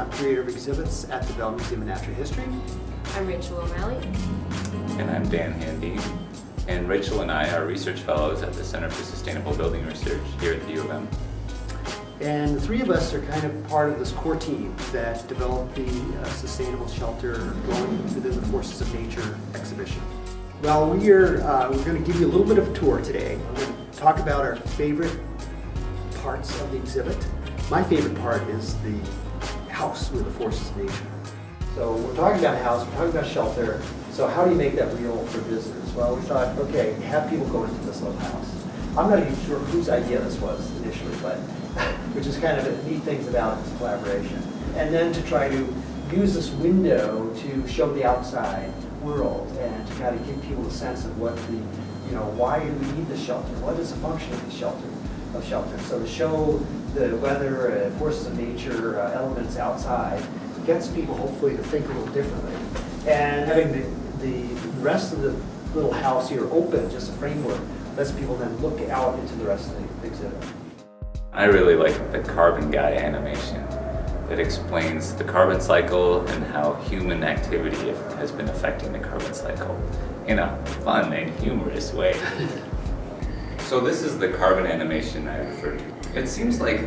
Davis. I'm Curator of Exhibits at the Bell Museum of Natural History. I'm Rachel O'Malley. And I'm Dan Handeen. And Rachel and I are research fellows at the Center for Sustainable Building Research here at the U of M. And the three of us are kind of part of this core team that developed the uh, Sustainable Shelter Dwelling in the Forces of Nature exhibition. Well, we are, uh, we're going to give you a little bit of a tour today. We're going to talk about our favorite parts of the exhibit. My favorite part is the house with the forces of nature. So we're talking about a house, we're talking about shelter. So how do you make that real for visitors? Well, we thought, okay, have people go into this little house. I'm not even sure whose idea this was initially, but which is kind of the neat things about this collaboration. And then to try to use this window to show the outside world and to kind of give people a sense of what the, you know, why do we need the shelter? What is the function of the shelter? Of shelter. So to show the weather, uh, forces of nature, uh, elements outside, gets people hopefully to think a little differently. And having the, the rest of the little house here open, just a framework, lets people then look out into the rest of the exhibit. I really like the carbon guy animation that explains the carbon cycle and how human activity has been affecting the carbon cycle in a fun and humorous way. so this is the carbon animation I referred to. It seems like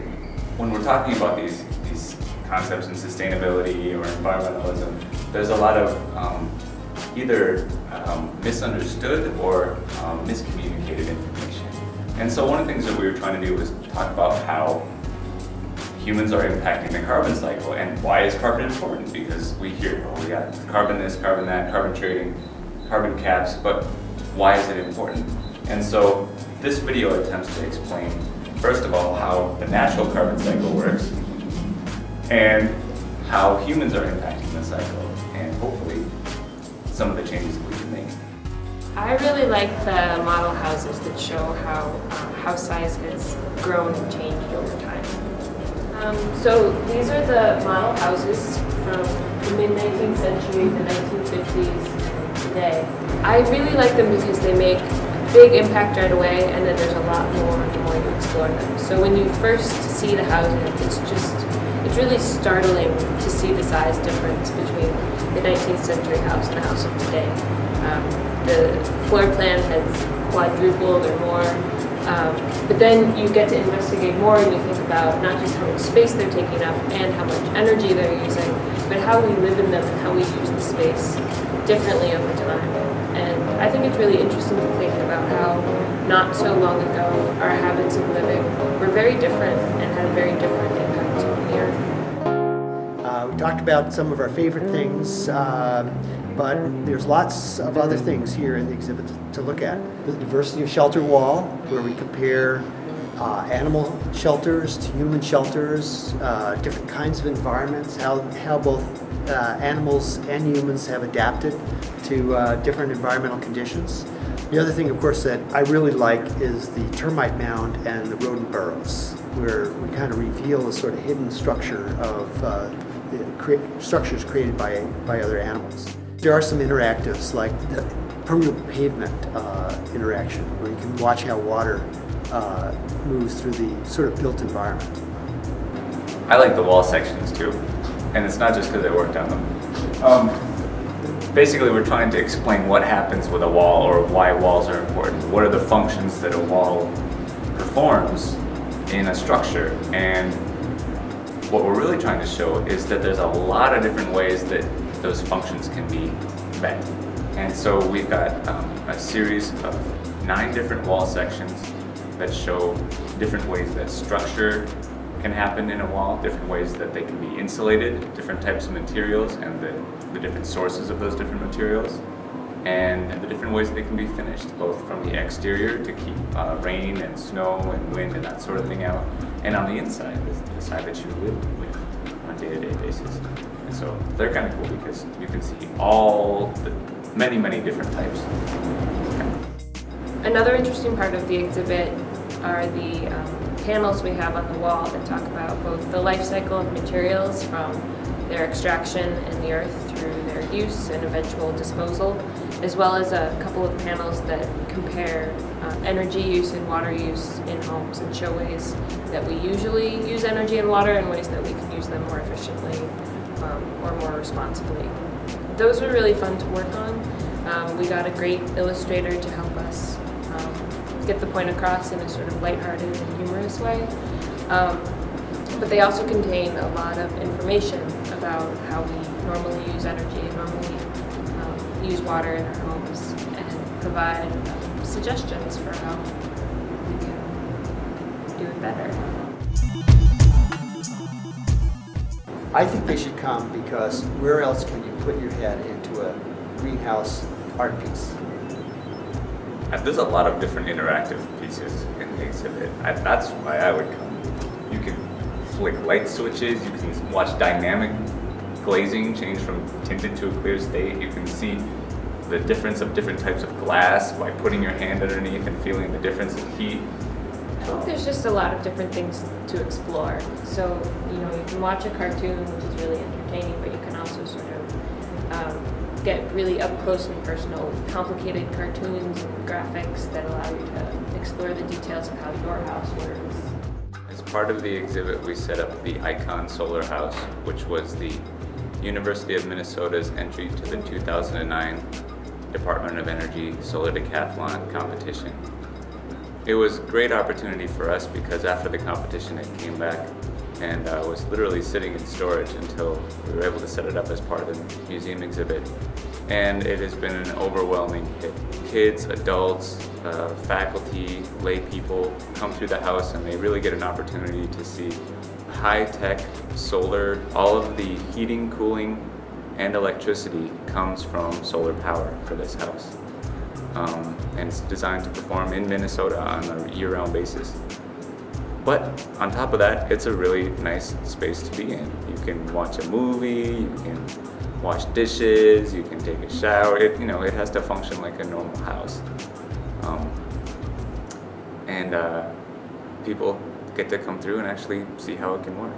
when we're talking about these, these concepts in sustainability or environmentalism, there's a lot of um, either um, misunderstood or um, miscommunicated information. And so one of the things that we were trying to do was talk about how humans are impacting the carbon cycle and why is carbon important? Because we hear, oh, we got carbon this, carbon that, carbon trading, carbon caps, but why is it important? And so this video attempts to explain, first of all, how the natural carbon cycle works and how humans are impacting the cycle and hopefully some of the changes that we can make. I really like the model houses that show how uh, house size has grown and changed over time. Um, so these are the model houses from the mid-19th century, the 1950s, today. I really like them because they make big impact right away and then there's a lot more the more you explore them. So when you first see the houses, it's just, it's really startling to see the size difference between the 19th century house and the house of today. Um, the floor plan has quadrupled or more, um, but then you get to investigate more and you think about not just how much space they're taking up and how much energy they're using, but how we live in them and how we use the space differently over time. And I think it's really interesting to think about how not so long ago our habits of living were very different and had a very different impact on the earth. Uh, we talked about some of our favorite things, um, but there's lots of other things here in the exhibit to look at. The diversity of shelter wall, where we compare uh, animal shelters to human shelters, uh, different kinds of environments, how, how both uh, animals and humans have adapted to uh, different environmental conditions. The other thing, of course, that I really like is the termite mound and the rodent burrows, where we kind of reveal the sort of hidden structure of uh, cre structures created by, by other animals. There are some interactives like the permeable pavement uh, interaction, where you can watch how water uh, moves through the sort of built environment. I like the wall sections too, and it's not just because I worked on them. Um, basically, we're trying to explain what happens with a wall or why walls are important. What are the functions that a wall performs in a structure? And what we're really trying to show is that there's a lot of different ways that those functions can be met. And so we've got um, a series of nine different wall sections that show different ways that structure can happen in a wall, different ways that they can be insulated, different types of materials and the, the different sources of those different materials, and the different ways they can be finished, both from the exterior to keep uh, rain and snow and wind and that sort of thing out, and on the inside, the side that you live with on a day-to-day -day basis. And so they're kind of cool because you can see all the many, many different types. Another interesting part of the exhibit are the um, panels we have on the wall that talk about both the life cycle of materials from their extraction in the earth through their use and eventual disposal, as well as a couple of panels that compare uh, energy use and water use in homes and show ways that we usually use energy and water and ways that we can use them more efficiently um, or more responsibly. Those were really fun to work on. Um, we got a great illustrator to help us get the point across in a sort of lighthearted and humorous way. Um, but they also contain a lot of information about how we normally use energy and normally um, use water in our homes and provide suggestions for how we can do it better. I think they should come because where else can you put your head into a greenhouse art piece? And there's a lot of different interactive pieces in the exhibit. I, that's why I would come. You can flick light switches, you can watch dynamic glazing change from tinted to a clear state. You can see the difference of different types of glass by putting your hand underneath and feeling the difference in heat. I think there's just a lot of different things to explore. So, you know, you can watch a cartoon, which is really entertaining, but you can also sort of um, get really up close and personal complicated cartoons and graphics that allow you to explore the details of how your house works. As part of the exhibit, we set up the Icon Solar House, which was the University of Minnesota's entry to the 2009 Department of Energy Solar Decathlon competition. It was a great opportunity for us because after the competition it came back and uh, was literally sitting in storage until we were able to set it up as part of the museum exhibit. And it has been an overwhelming hit. Kids, adults, uh, faculty, lay people come through the house and they really get an opportunity to see high-tech solar. All of the heating, cooling, and electricity comes from solar power for this house. Um, and it's designed to perform in Minnesota on a year-round basis. But on top of that, it's a really nice space to be in. You can watch a movie, you can wash dishes, you can take a shower. It, you know, it has to function like a normal house. Um, and uh, people get to come through and actually see how it can work.